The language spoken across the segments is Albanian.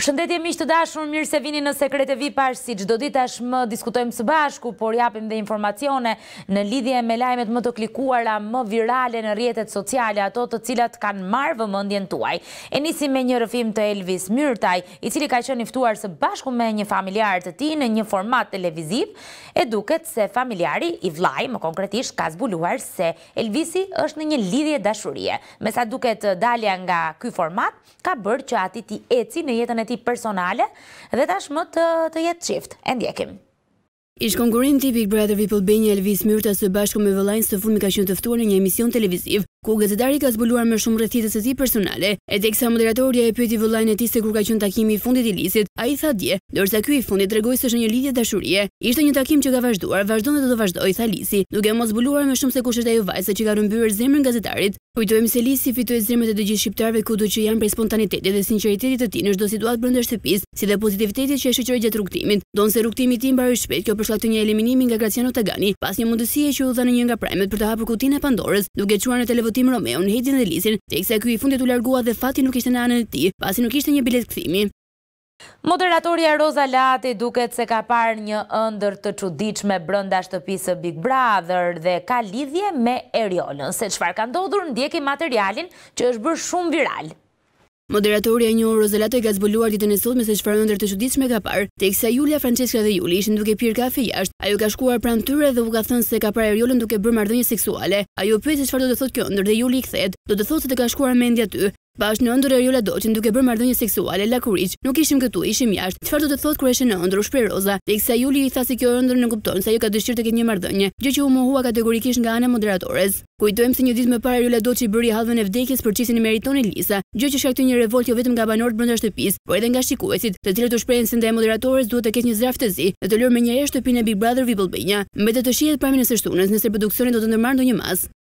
Përshëndetje miq të dashur, mirë se vini në Sekrete VIP, si çdo ditë tashmë diskutojmë së bashku, por japim dhe informacione në lidhje me lajmet më të klikuara, më virale në rrjetet sociale, ato të cilat kanë marrë vëmendjen tuaj. E nisim me një rrëfim të Elvis Myrtaj, i cili ka qenë i ftuar së bashku me një familjar të tij në një format televiziv e duket se familjari, i vëllai më konkretisht ka zbuluar se Elvisi është në një lidhje dashurie. Me sa duket dalja nga ky format ka bërë që atij t'i ecë në jetën e tij personale dhe tashmë të jetë çift. E ndjekim. Ish-konkurrenti i Big Brother VIP Albania, Elvis Myrta së bashku me vëllain së fundmi ka qenë të ftuar në një emision televiziv, ku gazetari ka zbuluar më shumë rreth jetës së tij personale. E teksa moderatorja e pyeti vëllain e tij se kur ka qenë takimi i fundit i Lisit, ai tha dje, ndërsa ky i fundit tregoi se është në një lidhje dashurie. Ishte një takim që ka vazhduar, vazhdon dhe do të vazhdojë, tha Lisi, duke mos zbuluar më shumë se kush është ajo vajzë që ka rrëmbyer zemrën gazetarit. Kujtojmë se Lisi fitoi zemrat e të gjithë shqiptarëve kudo që janë prej spontanitetit dhe sinqeritetit të tij në çdo situatë brenda shtëpisë, si dhe pozitivitetit që e shoqëroi gjatë rrugëtimit. Ndonëse rrugëtimi i tij mbaroi shpejt, kjo për shkak të një eliminimi nga Graciano Tagani pas një mundësie që u dha në një nga prajmet për të hapur kutinë e Pandorës, duke çuar në televotim Romeon, Heidin dhe Lisin, teksa ky i fundit u largua dhe fati nuk ishte në anën e tij, pasi nuk kishte një biletë kthimi. Moderatorja Roza Lati duket se ka parë një ëndërr të çuditshme brenda shtëpisë së Big Brother dhe ka lidhje me Eriolën. Se çfarë ka ndodhur, ndjekim materialin që është bërë shumë viral. Moderatorja e njohur Roza Lati ka zbuluar ditën e sotme se çfarë ëndërr të çuditshme ka parë. Teksa Julia, Françeska dhe Juli ishin duke pirë kafe jashtë, ajo ka shkuar pranë tyre dhe u ka thënë se ka parë Eriolën duke bërë marrëdhënie seksuale. Ajo pyet se çfarë do të thotë kjo ëndërr dhe Juli i kthehet, Do të thotë se të ka shkuar mendja ty. Pashë në ëndërr Eriola Doçin duke bërë marrëdhënie seksuale, lakuriq, nuk ishim këtu, ishim jashtë. Çfarë do të thotë kur e sheh në ëndërr, u shpreh Roza, teksa Juli i tha se kjo ëndërr nënkupton se ajo ka dëshirë të ketë një marrëdhënie, gjë që u mohua kategorikisht nga ana e moderatores. Kujtojmë se një ditë më parë Eriola Doçi bëri hallvën e vdekjes për çiftin Meriton-Ilnisa, gjë që shkaktoi një revoltë jo vetëm nga banorët brenda shtëpisë, por edhe nga shikuesit, të cilët u shprehën se ndaj moderatores duhet të ketë një zarf të zi dhe të lërë menjëherë shtëpinë e Big Brother VIP Albania. Mbetet të shihet prajmin e së shtunës nëse produksioni do të ndërmarrë ndonjë masë.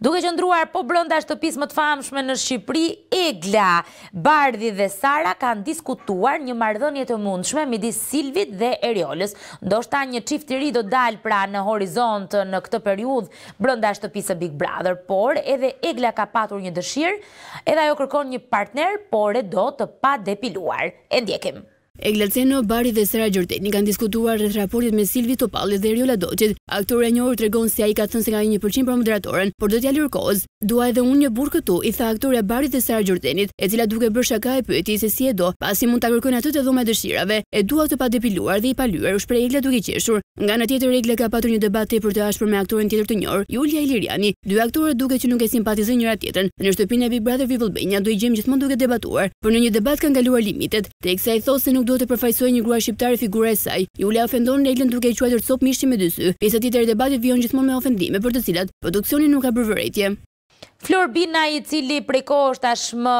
Duke qëndruar po brenda shtëpisë më të famshme në Shqipëri, Egla, Bardhi dhe Sara kanë diskutuar një marrëdhënie të mundshme midis Silvit dhe Eriolës. Ndoshta një çift i ri do dalë pra në horizont në këtë periudhë brenda shtëpisë së Big Brother, por edhe Egla ka patur një dëshirë, edhe ajo kërkon një partner, por e do të padepiluar. E ndjekim. Egla Ceno, Bari dhe Sara Gjordeni kanë diskutuar rreth raportit mes Silvi Topallit dhe Erjola Doçit. Aktorja e njohur tregon se ai ka thënë se ka një një pëlqim për moderatoren, por do t'ia lërë kohës. Dua edhe unë një burrë këtu, i tha aktorja Barit dhe Sara Gjordenit, e cila duke bërë shaka e pyeti se si e do, pasi mund ta kërkojnë atë te dhoma e dëshirave. E dua të padepiluar dhe i palyer, u shpreh Egla duke qeshur. Nga ana tjetër, Egla ka patur një debat tepër të ashpër me aktoren tjetër të njohur, Julia Ilirjani. Dy aktoret duket që nuk e simpatizojnë njëra-tjetrën. Në shtëpinë e Big Brother VIP Albania do i gjejmë gjithmonë duke debatuar, por në një debat kanë kaluar limitet. Teksa i thotë se nuk duhet të përfaqësojë një grua shqiptare figura e saj, Julia e ofendon Eglën duke e quajtur copë mishi me dy sy. Pjesa tjetër e debatit vijon gjithmonë me ofendime për të cilat produksioni nuk ka bërë vërejtje. Flor Binaj i cili prej kohësh tashmë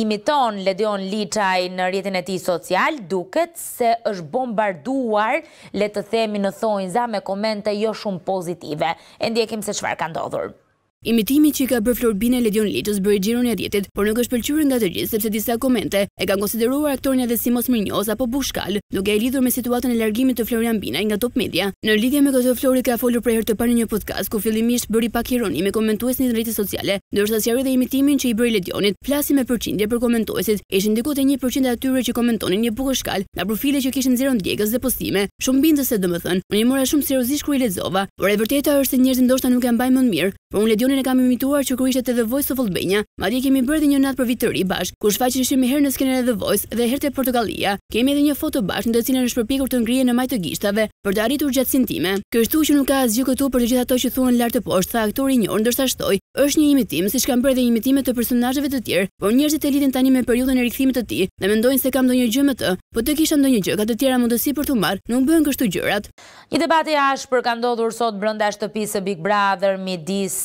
imiton Ledion Liço në rrjetin e tij social, duket se është bombarduar le të themi në thonjza me komente jo shumë pozitive. E ndjekim se çfarë ka ndodhur. Imitimi që i ka bërë Flor Binaj Ledion Liços bëri xhiron e rrjetit, por nuk është pëlqyer nga të gjithë sepse disa komente e kanë konsideruar aktorin edhe si mosmirënjohës apo bukëshkalë, duke e lidhur me situatën e largimit të Florian Binaj nga Top Media. Në lidhje me këtë, Flori ka folur për herë të parë në një podcast, ku fillimisht bëri pak ironi me komentuesit në rrjetet sociale, ndërsa sqaroi dhe imitimin që i bëri Ledionit. Flasim me përqindje për komentuesit, ishin diku te një për qind e atyre që komentonin një bukëshkalë nga profile që kishin zero ndjekës dhe postime shumë bindëse, domethënë, unë i mora shumë seriozisht kur i lexova. Por e vërteta është se njerëzit ndoshta nuk e mbajnë mend mirë, por unë Ledionin e kam imituar që kur ishte te The Voice of Albania, madje kemi bërë edhe një natë për vit të ri bashkë, ku shfaqeshim herë në skenën e The Voice dhe herë te Portokallia. Kemi edhe një foto bashkë në të cilën është përpjekur të ngrihej në majë të gishtave për të arritur gjatësinë time. Kështu që nuk ka asgjë këtu për të gjithë ato që thuhen lart e poshtë, tha aktori i njohur ndërsa shtoi, Është një imitim, siç kam bërë edhe imitime të personazheve të tjerë, por njerëzit e lidhin tani me periudhën e rikthimit të tij dhe mendojnë se kam ndonjë gjë me të. Po të kisha ndonjë gjë ka të tjera mundësi për t'u marrë, nuk bëhen kështu gjërat. Një debat i ashpër ka ndodhur sot brenda shtëpisë së Big Brother midis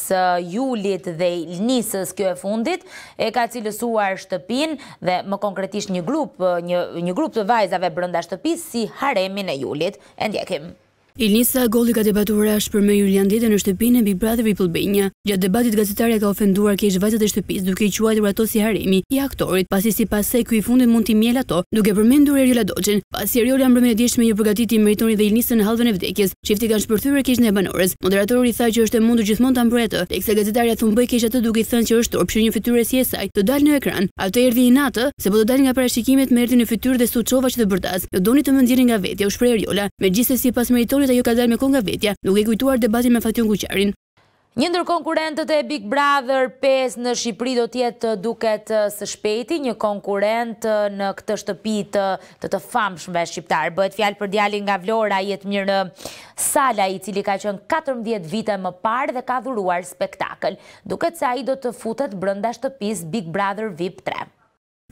Julit dhe Ilnisës, kjo e fundit e ka cilësuar shtëpinë dhe më konkretisht një grup një një grup të vajzave brenda shtëpisë si haremin e Julit. E ndjekim. Ilnisa Agolli ka debatuar ashpër me Julian Dedën në shtëpinë e Big Brother VIP Albania. Gjatë debatit gazetarja ka ofenduar keq vajzat e shtëpisë duke i quajtur ato si haremi i aktorit, pasi sipas saj ky i fundit mund t'i mjelë ato, duke përmendur Erjola Doçin. Pasi Erjola mbrëmjen e djeshme ia përgatiti Meritonit dhe Ilnisës hallvën e vdekjes, çifti kanë shpërthyer keq ndaj banores. Moderatorja i tha që është munduar gjithmonë ta mbrojë atë, teksa gazetarja thumboi keq atë duke i thënë që është turp që një fytyrë si e saj të dalë në ekran. A të erdhi inati, se po të dal nga parashikimet më erdhi në fytyrë dhe s'u çova që të bërtas. Ju doni të më nxirrni nga vetja, u shpreh Erjola. Megjithëse sipas Meritonit ajo ka dalë me kohë nga vetja, duke i kujtuar debatin me Fatjon Kuqarin. Një ndër konkurentët e Big Brother 5 në Shqipëri do të jetë duket së shpejti një konkurent në këtë shtëpi të të, të famshmëve shqiptar. Bëhet fjalë për djalin nga Vlora, Jetmir Salaj, i cili ka qenë 14 vite më parë dhe ka dhuruar spektakël. Duket se ai do të futet brenda shtëpisë Big Brother VIP 3.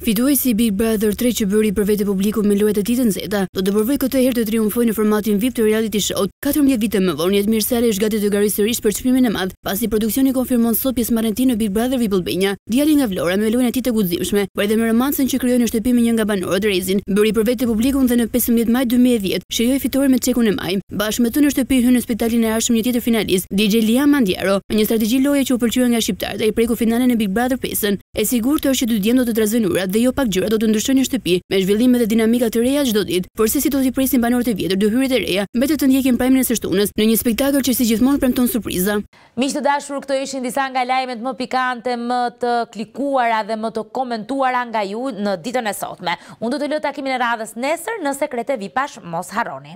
Fituesi i Big Brother tre që bëri për vete publikun me lojërat e tij të nxehta, do të provojë këtë herë të triumfojë në formatin vip të reality show-t. Katërmbëdhjetë vite më vonë, Jetmir Salaj është gati të garojë sërish për çmimin e madh, pasi produksioni konfirmon sot pjesëmarrjen e tij në Big Brother vip Albania. Djali nga Vlora, me lojën e tij të guximshme, por edhe me romancën që krijoi në shtëpi me një nga banorët, Rezin, bëri për vete publikun dhe në pesëmbëdhjetë maj dy mijë e dhjetë, shijoi fitoren me çekun e majmë. Bashkë me të në shtëpi hyn në spektaklin e ardhshëm një tjetër finalist, DJ Liam Mandiaro. Me një strategji loje që u pëlqye nga shqiptarët, ai preku finalen e Big Brother pesën. E sigurtë është që dy djem do të trazojnë ujërat dhe jo pak gjëra do të ndryshojnë në shtëpi, me zhvillime dhe dinamika të reja çdo ditë. Por se si do t'i presin banorët e vjetër dy hyrjet e reja, mbetet të ndjekim prime-in e së shtunës, në një spektakël që si gjithmonë premton surpriza. Miq të dashur, këto ishin disa nga lajmet më pikante, më të klikuara dhe më të komentuara nga ju në ditën e sotme. Unë do ta lë takimin e radhës nesër në Sekrete Vipash, mos harroni.